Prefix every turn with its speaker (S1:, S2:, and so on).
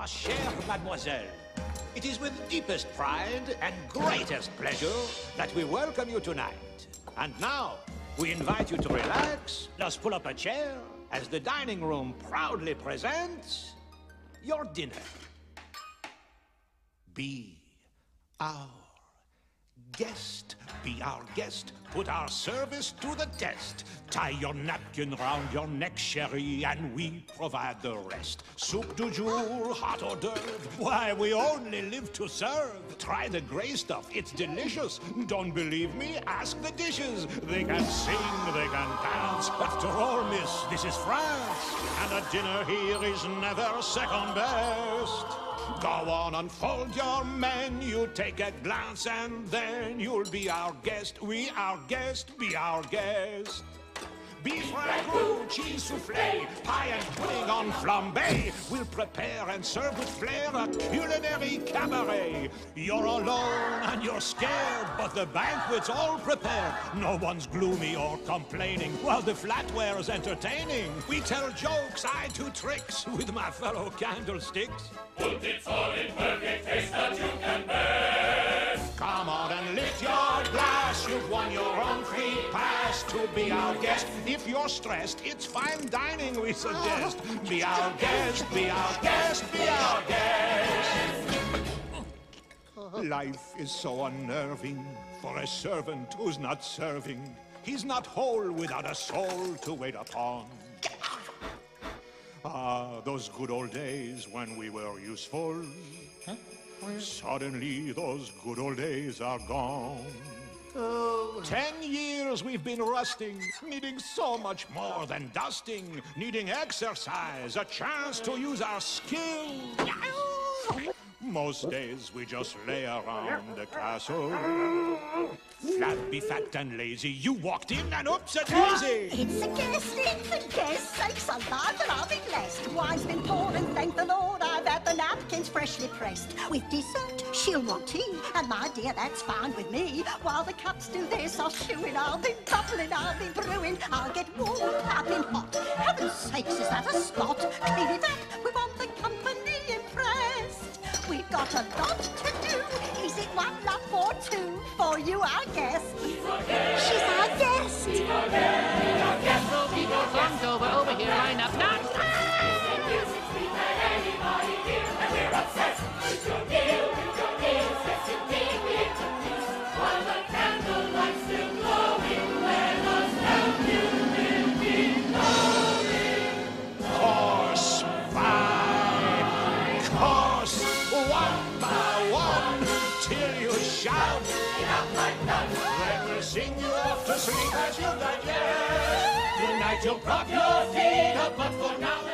S1: ma chère mademoiselle. It is with deepest pride and greatest pleasure that we welcome you tonight. And now, we invite you to relax, just pull up a chair, as the dining room proudly presents your dinner. Be our guest. Be our guest. Put our service to the test. Tie your napkin round your neck, chérie, and we provide the rest. Soup du jour, hot hors d'oeuvre. Why, we only live to serve. Try the gray stuff. It's delicious. Don't believe me? Ask the dishes. They can sing, they can dance. After all, miss, this is France. And a dinner here is never second best. Go on, unfold your menu, take a glance, and then you'll be our guest. We, our guest, be our guest. Beef ragout, cheese soufflé, pie and pudding on flambe. We'll prepare and serve with flair a culinary cabaret. You're alone and you're scared, but the banquet's all prepared. No one's gloomy or complaining, while the flatware's entertaining. We tell jokes, I do tricks with my fellow candlesticks.
S2: Put it all in perfect taste
S1: to be our guest. If you're stressed, it's fine dining we suggest. Be our guest, be our guest, be our guest. Life is so unnerving for a servant who's not serving. He's not whole without a soul to wait upon. Ah, those good old days when we were useful. Suddenly, those good old days are gone. Ten years we've been rusting, needing so much more than dusting, needing exercise, a chance to use our skills. Most days we just lay around the castle. Flabby, fat, and lazy. You walked in and oops a daisy.
S3: It's a guest, it's a guest. Sakes alive that I'll be blessed. Wine's been and thank the Lord I've had the napkins freshly pressed. With dessert, she'll want tea. And my dear, that's fine with me. While the cups do this, I'll it. I'll be bubbling, I'll be brewing. I'll get warm, been hot. Heaven's sakes, is that a spot? Clearly that, we want the company impressed. We've got a lot to do. Is it one love or two? For you, our guest. She's
S1: by one, till you shout. Then we'll sing you off to sleep as you digest. Tonight you'll prop your feet up, but for now